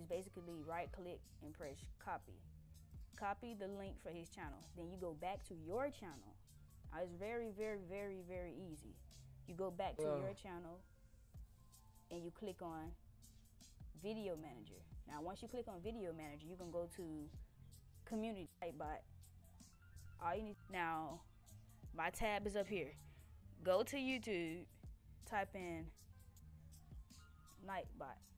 just basically right click and press copy. Copy the link for his channel. Then you go back to your channel. Now, it's very, very, very, very easy. You go back to your channel and you click on Video Manager. Now, once you click on Video Manager, you can go to Community Nightbot. All you need now, my tab is up here. Go to YouTube, type in Nightbot.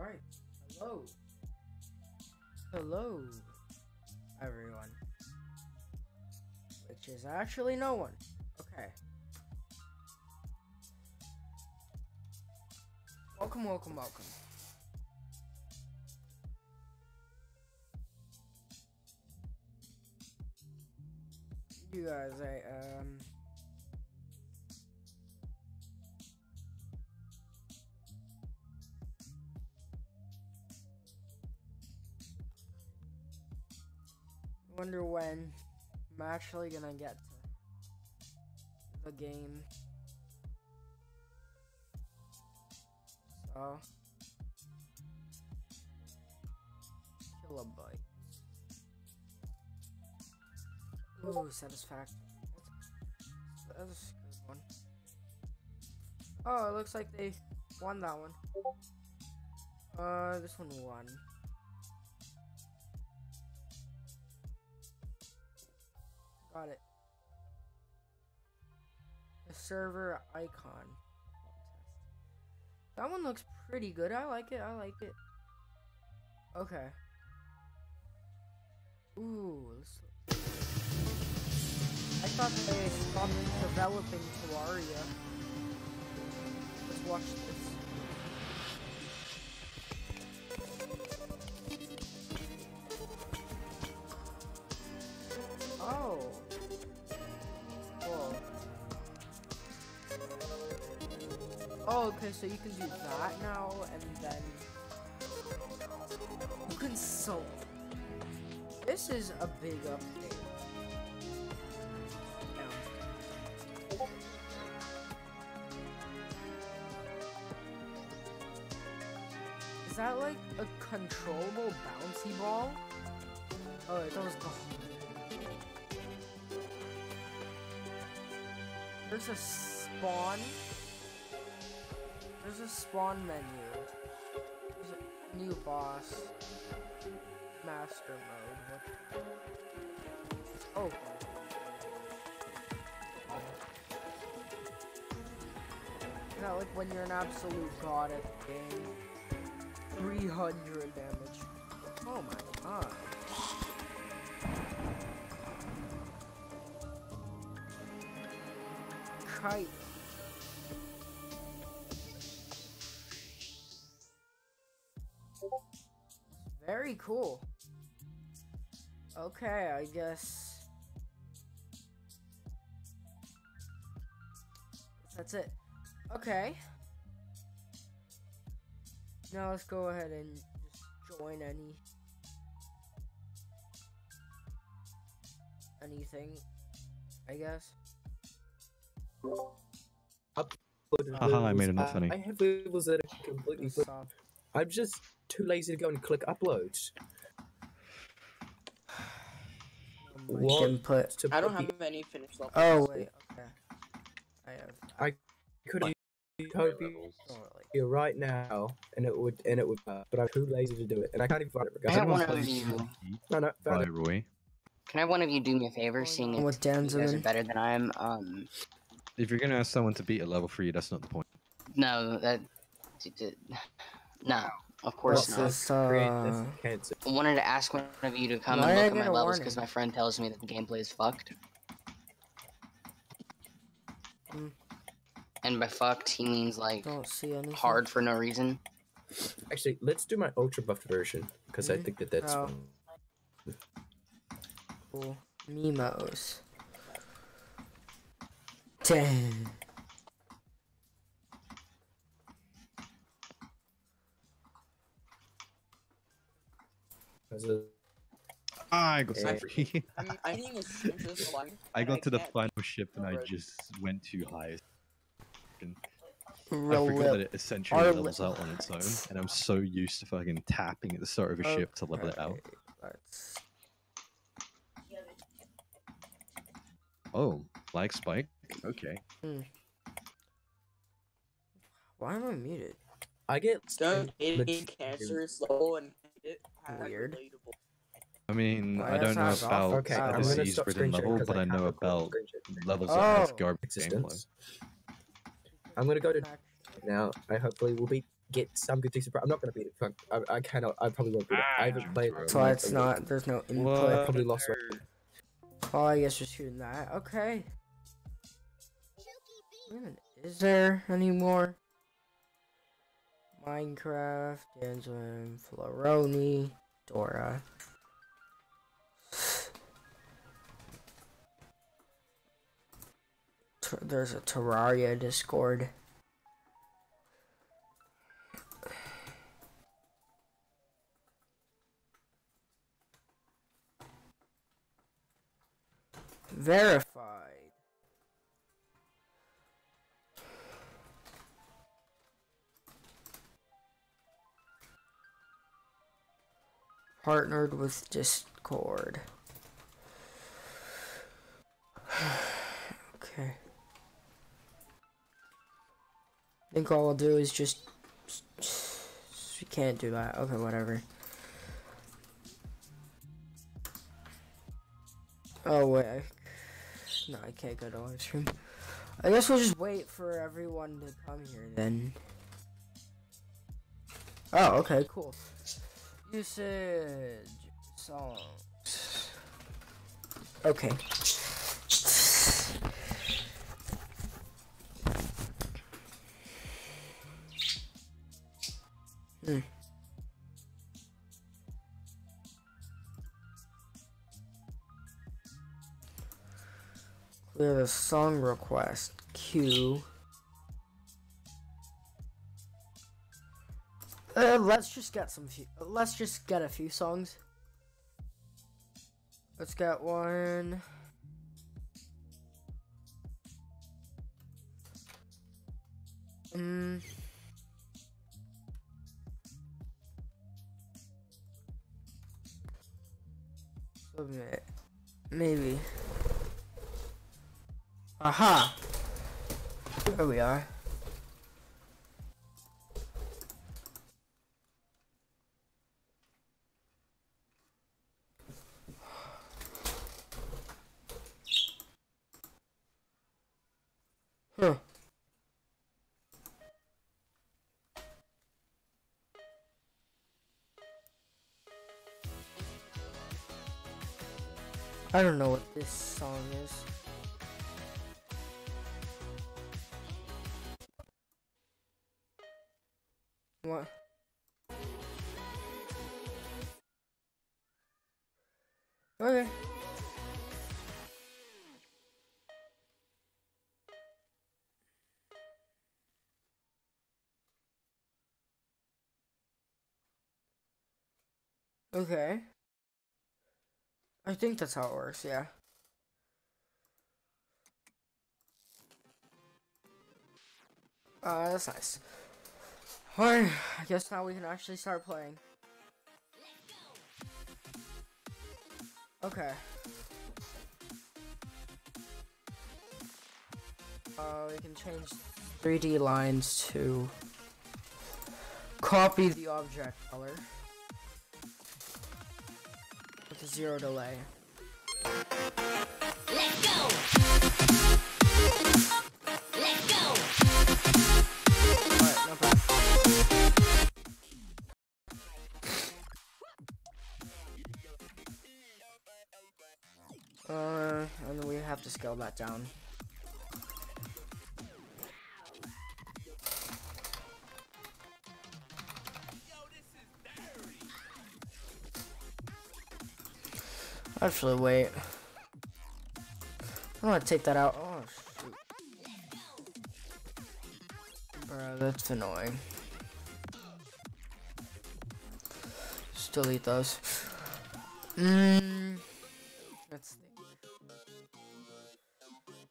Alright. Hello. Hello, everyone. Which is actually no one. Okay. Welcome, welcome, welcome. You guys, I, um. I wonder when I'm actually gonna get to the game. So kilobytes. Ooh, satisfaction. That's, that's a good one. Oh, it looks like they won that one. Uh, this one won. Got it. The server icon. That one looks pretty good. I like it. I like it. Okay. Ooh, let's I thought they stopped developing Terraria. Let's watch this. Okay, so you can do that now, and then you can. This is a big update. Is that like a controllable bouncy ball? Oh, it does go. There's a spawn. There's a spawn menu. There's a new boss. Master mode. Oh. That like when you're an absolute god at the game? 300 damage. Oh my god. Kite. Cool. Okay, I guess. That's it. Okay. Now let's go ahead and just join any anything, I guess. Haha, I made it not Uh. I have levels that are completely This full. off. I'm just too lazy to go and click uploads. My What? input. To I don't have any finished levels. Oh wait, okay. I have. I could copy Don't really. here right now, and it would and it would, uh, but I'm too lazy to do it, and I can't even find it. I have regardless. one of you. No, no, By found it. Roy. Can I have one of you do me a favor, seeing if With you guys are better than I am? Um, If you're gonna ask someone to beat a level for you, that's not the point. no, that, d- d- no, of course What's not. this? Uh. I wanted to ask one of you to come Why and look at my levels because my friend tells me that the gameplay is fucked. Hmm. And by fucked, he means like don't see anything. hard for no reason. Actually, let's do my ultra buffed version because I Mhm. think that that's Oh. fun. Cool. Memos. Dang. I got Eh. free. I'm, I'm eating a stream for so long. I got to the final ship and I just went too high. And I Real forgot that it essentially Our levels out on its own, and I'm so used to fucking tapping at the start of a ship to level it out. Oh, like Spike? Okay. Why am I muted? I get Don't Let's- eating cancer is slow and it has Weird. I mean, Why I is don't know about Okay, a I'm gonna disease stop ridden screen sharing level, 'cause but I can't know about levels that have Oh. garbage gameplay. I'm gonna go to now. I hopefully will be get some good decent. pro- I'm not gonna beat it. I, I cannot. I probably won't beat it. I haven't ah, played. it in That's why it's a not. There's no week. input. I probably lost. Like, Oh, I guess you're shooting that. Okay. Is there any more? Minecraft, Danzlin, Floroni, Dora. There's a Terraria Discord. Verified. Partnered with Discord. okay. I think all I'll do is just. We can't do that. Okay, whatever. Oh, wait. No, I can't go to live stream. I guess we'll just wait for everyone to come here then. Oh, okay, cool. Usage songs. Okay. Hmm. Clear the song request. Q. Uh, let's just get some few. Let's just get a few songs. Let's get one. Mm. Submit. Maybe. Aha! There we are. I don't know what this song is. What? Okay. Okay. I think that's how it works, yeah. Uh, that's nice. Alright, I guess now we can actually start playing. Okay. Uh, we can change 3D lines to copy the object color zero delay. Alright, no problem. Uh, and we have to scale that down. Actually, wait. I want to take that out. Oh, shoot. Bro, that's annoying. Just delete those. Mmm. Think.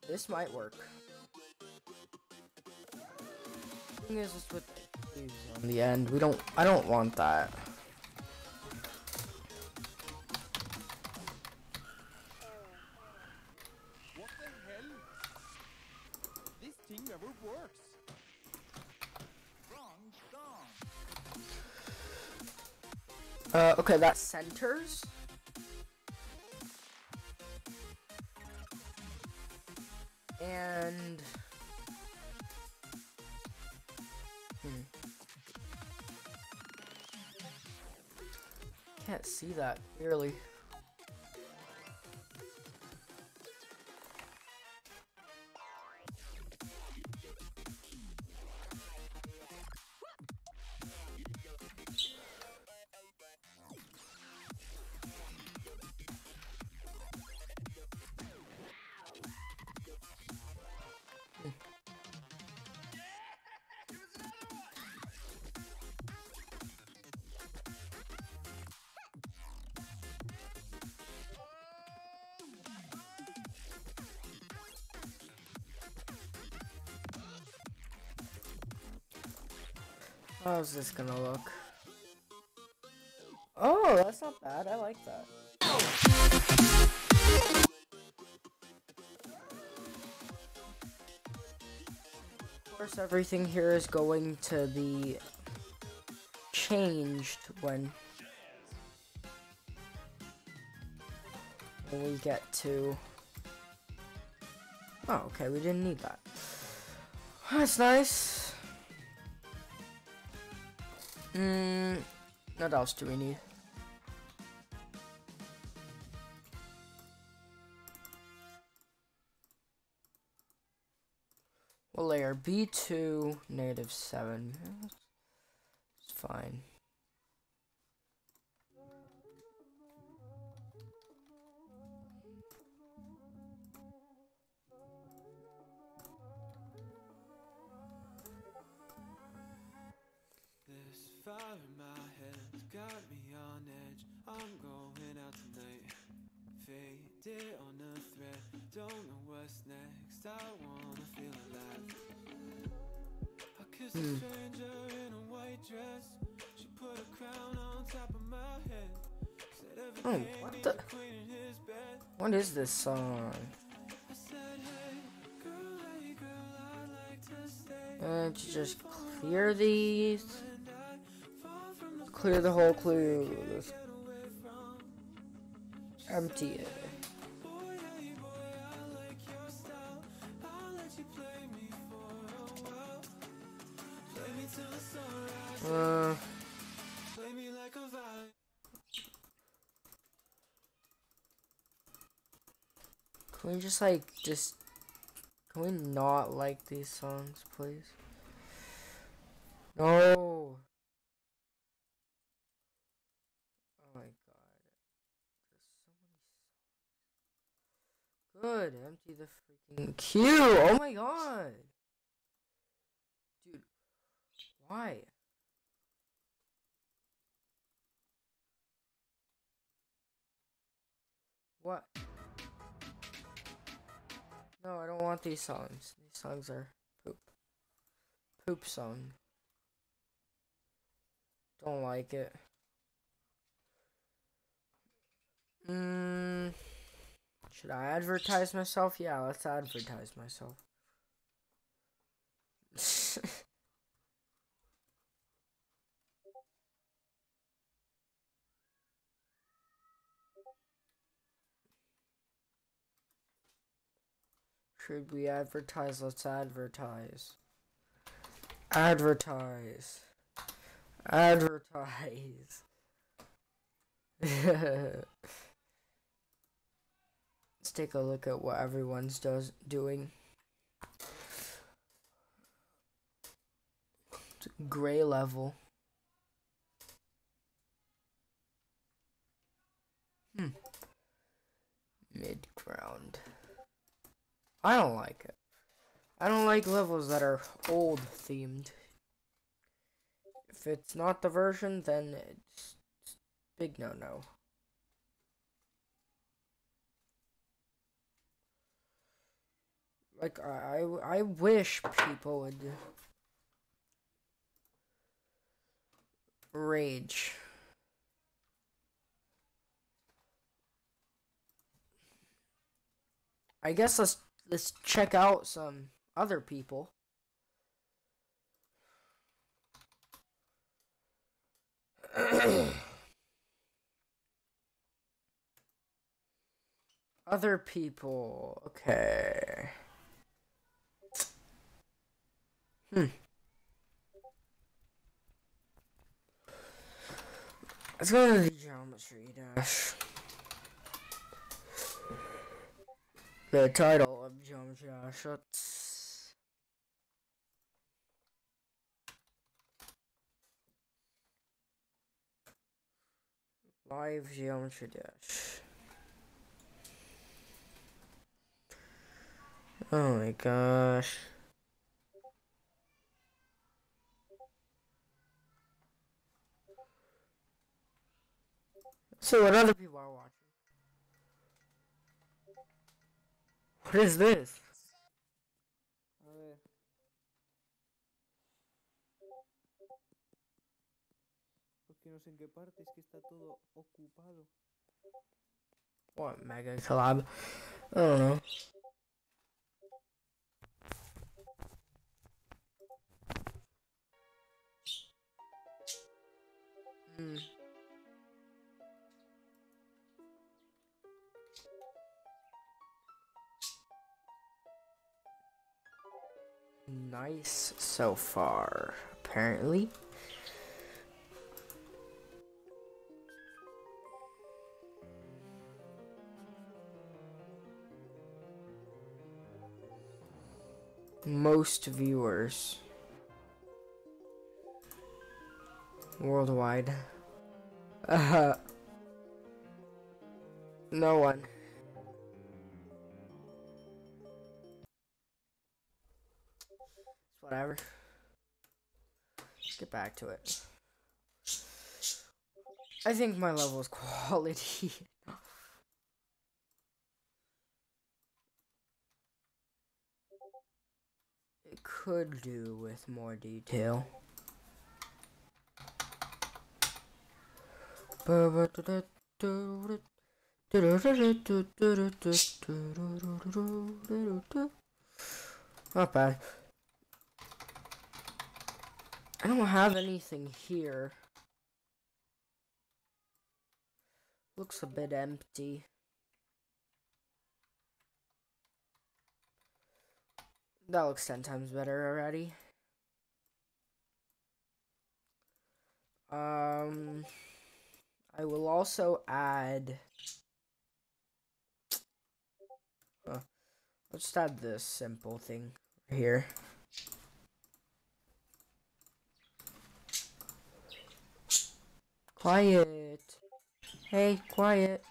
This might work. Thing is, it's with on the end. We don't. I don't want that. Okay, that's centers. And... Hmm. Can't see that clearly. How's this gonna look? Oh, that's not bad. I like that. Of course, everything here is going to be changed when we get to. Oh, okay, we didn't need that. That's nice. Hmm. What else do we need? Well, layer B2, negative 7. It's fine. Fire in my head got me on edge. I'm going out tonight. Faded on a thread. Don't know what's next. I wanna feel alive. I kissed a stranger in a white dress. She put a crown on top of my head. Said Oh, everything what the? queen in his bed. What is this song? I said, hey, girl, hey, girl, I'd like to stay. Uh, just clear these. Clear the whole clue. Empty it. Uh, can we just like just can we not like these songs, please? No. Oh my god. There's so Empty the freaking queue. Oh my god. Dude. Why? What? No, I don't want these songs. These songs are poop. Poop song. Don't like it. Mm, should I advertise myself? Yeah, let's advertise myself. Should we advertise? Let's advertise. Advertise. Advertise. Take a look at what everyone's does doing. Gray level. Hmm. Mid ground. I don't like it. I don't like levels that are old themed. If it's not the version, then it's, it's big no no Like I, I, wish people would rage. I guess let's let's check out some other people. other people. Okay. Hmm. Let's go to the geometry dash. The title of geometry dash. Live geometry dash. Oh my gosh. So what other people are watching? What is this? Porque no sé en qué parte, es que está todo ocupado. What mega collab? I don't know. Hmm. Nice so far, apparently. Most viewers worldwide. Uh, no one. Whatever. Get back to it. I think my level is quality. it could do with more detail. Not bad. I don't have anything here. Looks a bit empty. That looks 10 times better already. Um, I will also add. Huh. Let's add this simple thing here. Quiet. Hey, quiet.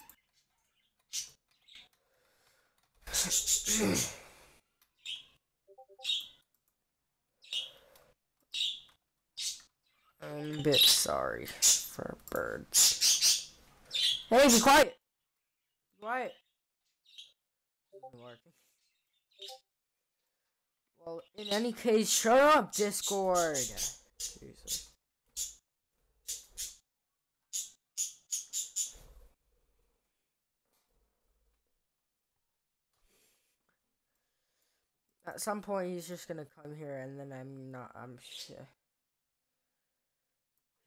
I'm a bit sorry for birds. Hey, be quiet! Be quiet! Well, in any case, shut up, Discord! Jesus. At some point, he's just gonna come here, and then I'm not. I'm shit.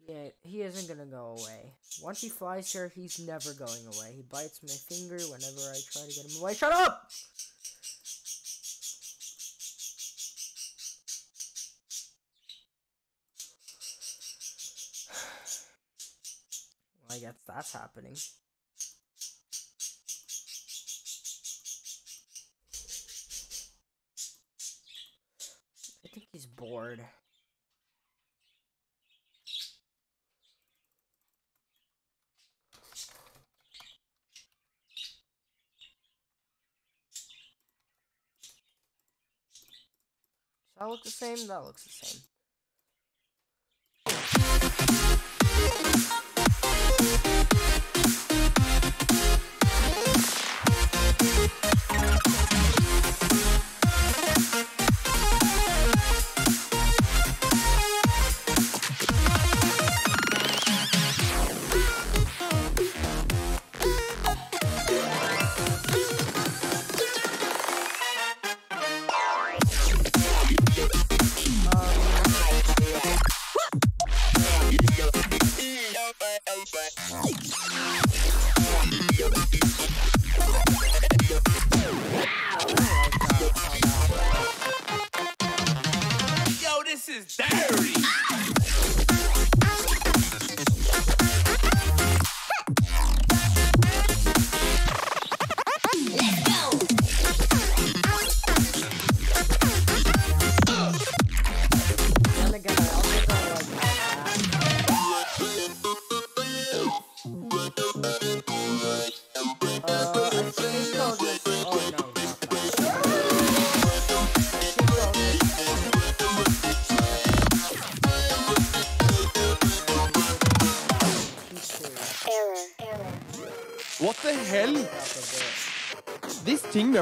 Yeah, he isn't gonna go away. Once he flies here, he's never going away. He bites my finger whenever I try to get him away. Shut up! I guess that's happening. Bored. Does that look the same? That looks the same.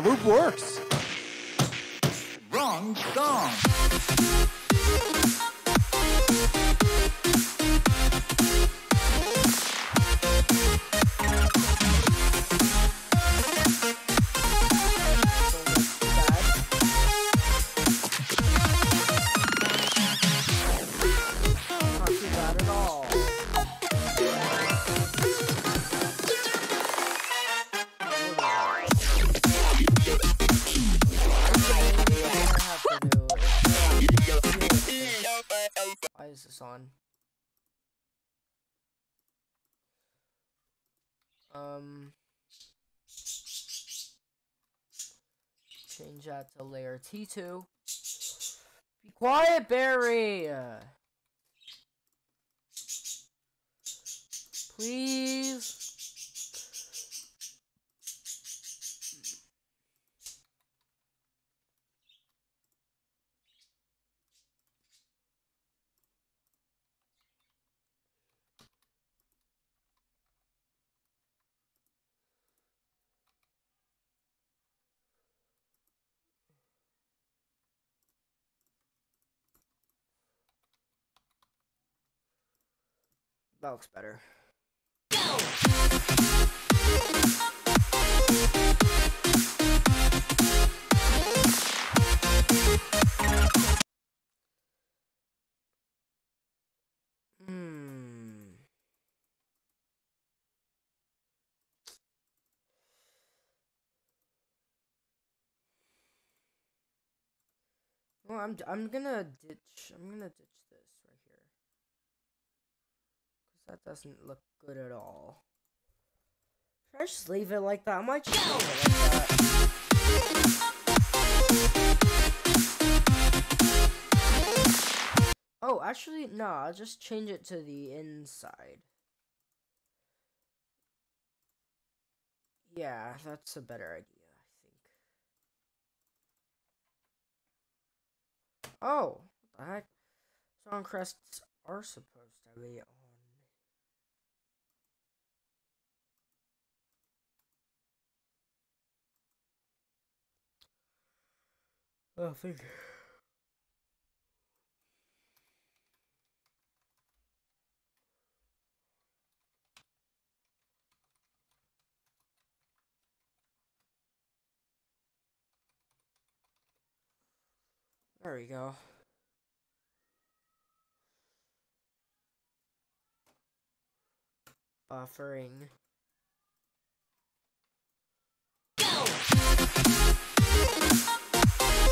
This thing works. Um, change that to layer T2. Be quiet, Barry! Please. That looks better. Hmm. Well, I'm I'm gonna ditch. I'm gonna ditch this right here. Cause that doesn't look good at all. Should I just leave it like that? I might just leave it like that. Oh, actually, no. I'll just change it to the inside. Yeah, that's a better idea, I think. Oh, what the heck? Song crests are supposed to be Oh, thank. There we go. Buffering. Yo,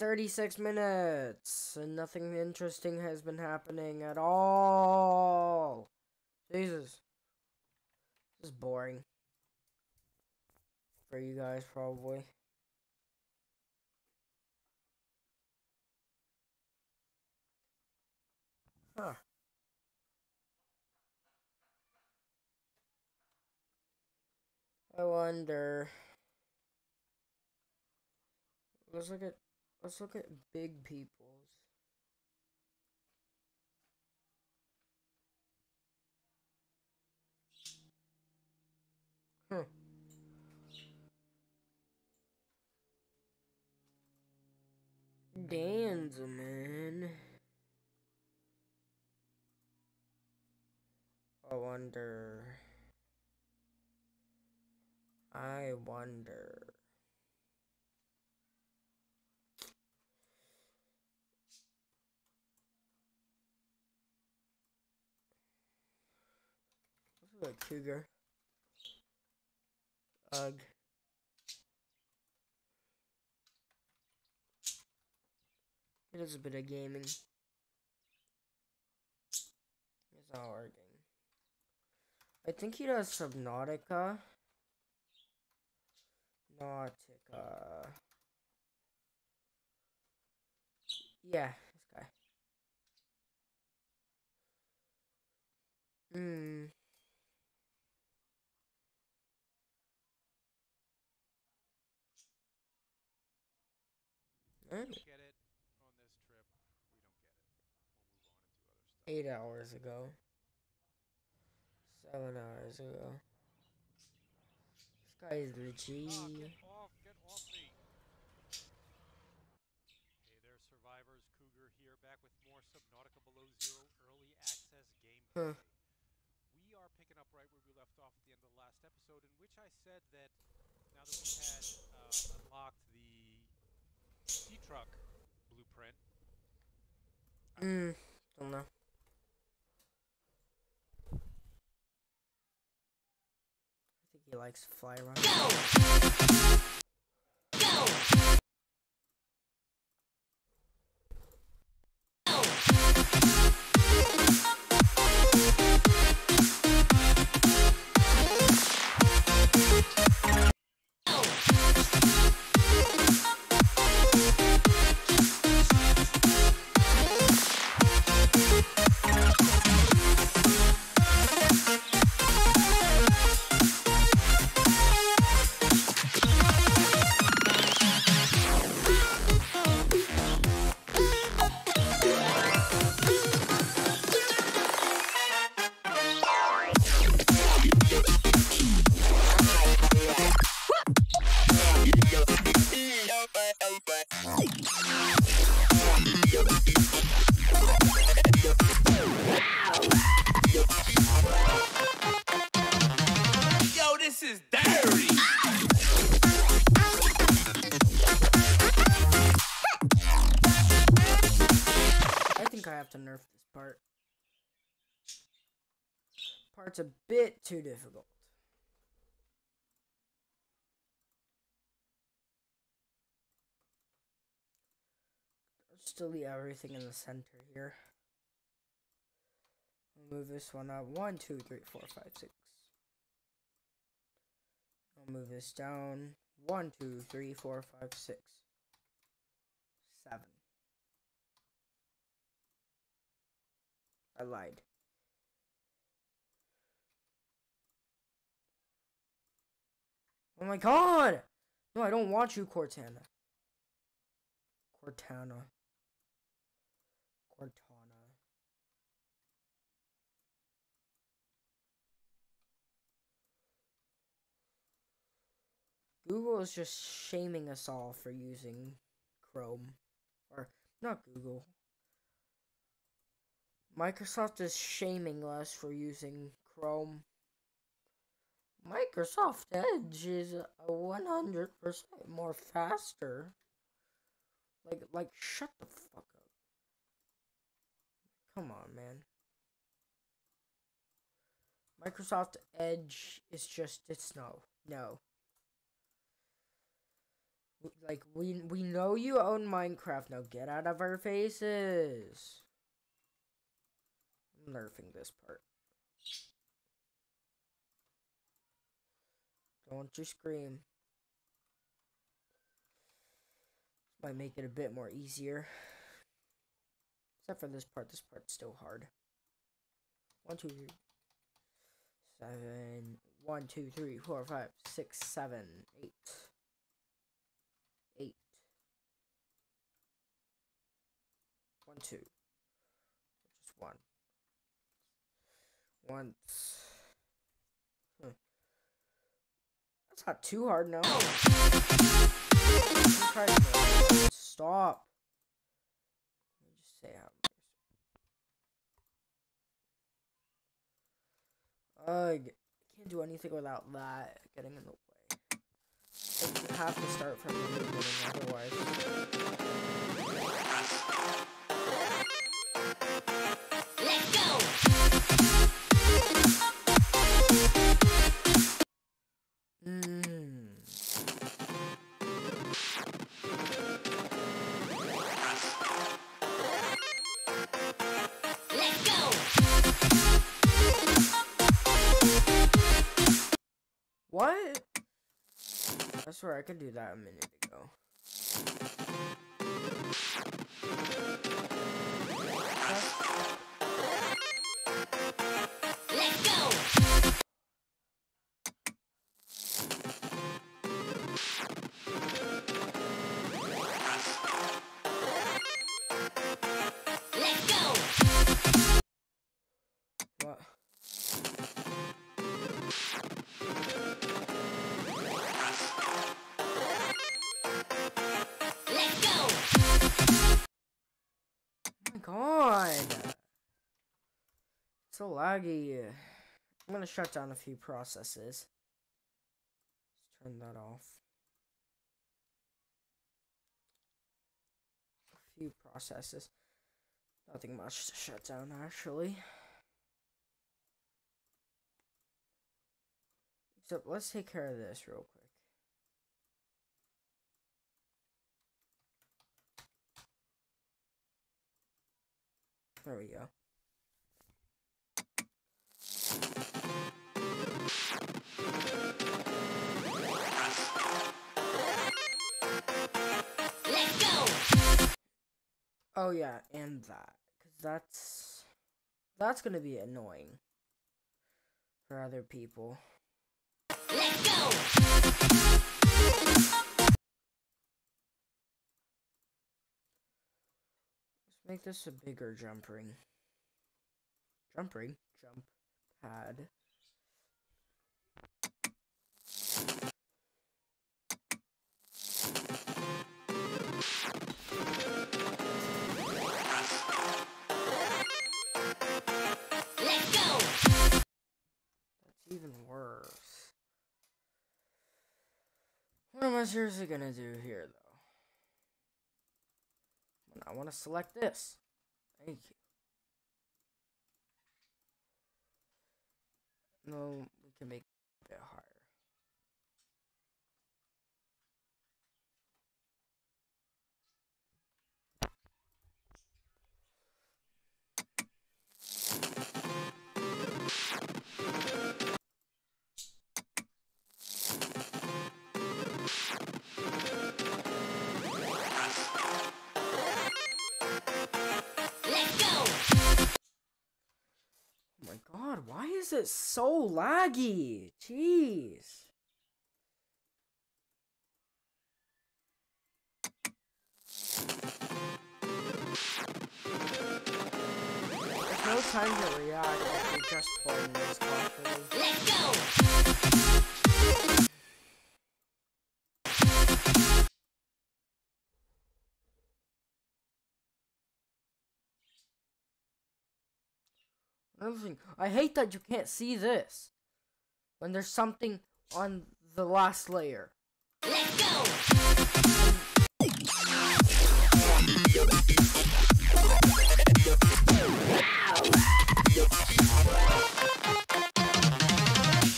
36 minutes and nothing interesting has been happening at all. Jesus. This is boring. For you guys, probably. Huh. I wonder. Let's look at let's look at big people's. Huh. Dan's man. I wonder. I wonder. A cougar. Ugh. It is a bit of gaming. It's not working. I think he does Subnautica. Nautica. Yeah, this guy. Hmm. Alright. get it on this trip. We don't get it. We'll move on and do other stuff. Eight hours ago. Seven hours ago. This guy is the G. Ah, get off, get off me. Hey there, survivors. Cougar here, back with more Subnautica Below Zero early access gameplay. Huh. We are picking up right where we left off at the end of the last episode, in which I said that now that we had uh, unlocked sea truck blueprint, Hmm. Don't know. I think he likes to fly around. Yo, too difficult. Let's delete everything in the center here. I'll move this one up. One, two, three, four, five, six. I'll move this down. One, two, three, four, five, six. Seven. I lied. Oh my god! No, I don't want you, Cortana. Cortana. Cortana. Google is just shaming us all for using Chrome. Or, not Google. Microsoft is shaming us for using Chrome. Microsoft Edge is a 100% more faster. Like, like, shut the fuck up. Come on, man. Microsoft Edge is just, it's no. No. Like, we, we know you own Minecraft. Now get out of our faces. I'm nerfing this part. Don't you scream. This might make it a bit more easier. Except for this part. This part's still hard. One, two, three, seven. One, two, three, four, five, six, seven, eight. Eight. One, two. Just one. Once. Hmm. That's not too hard now. I'm trying to- Stop. Let me just say how. G- can't do anything without that getting in the way. You have to start from the beginning, otherwise. I could do that in a minute So laggy. I'm gonna shut down a few processes. Let's turn that off. A few processes. Nothing much to shut down actually. Except let's take care of this real quick. There we go. Oh yeah, and that, cause that's that's gonna be annoying for other people. Let's go make this a bigger jump ring. Jump ring? Jump pad. That's even worse. What am I seriously gonna do here, though? I want to select this. Thank you. No, god, why is it so laggy? Jeez. No time to react just playing this properly. Another thing, I hate that you can't see this when there's something on the last layer. Let's go!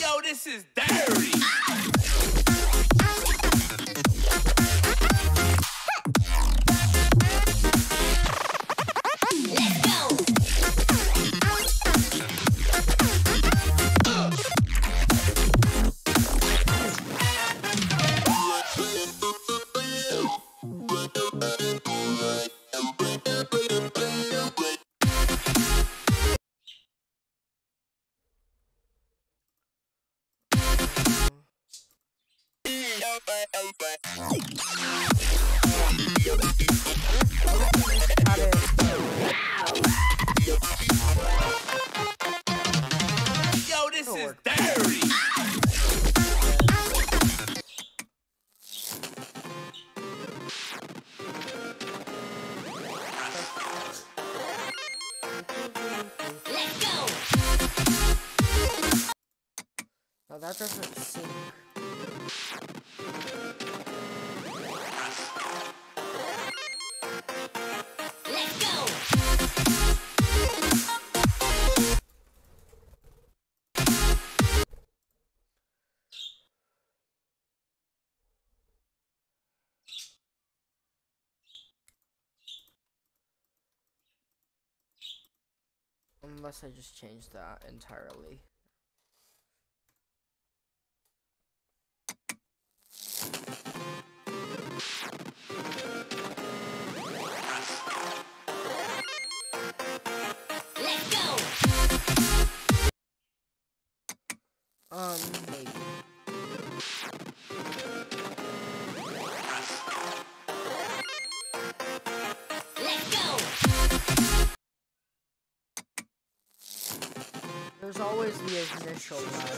Yo, this is dirty. That doesn't seem... Unless I just change that entirely. The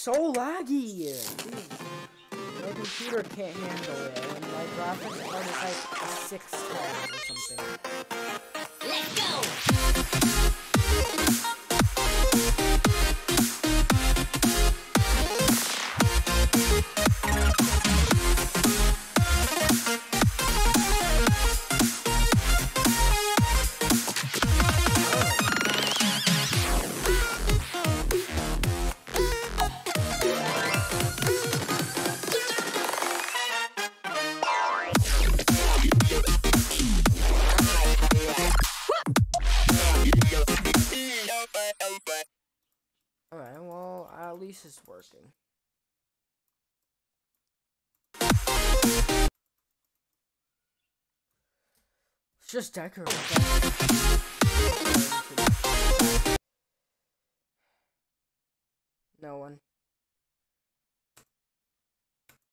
so laggy. Jeez. My computer can't handle it, and my graphics card is like a 610 or something. Just decorate.